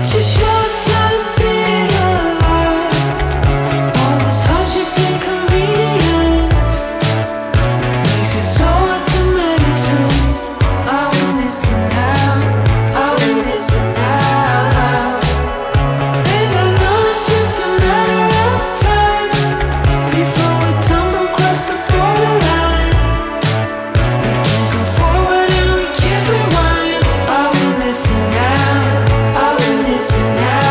such a short now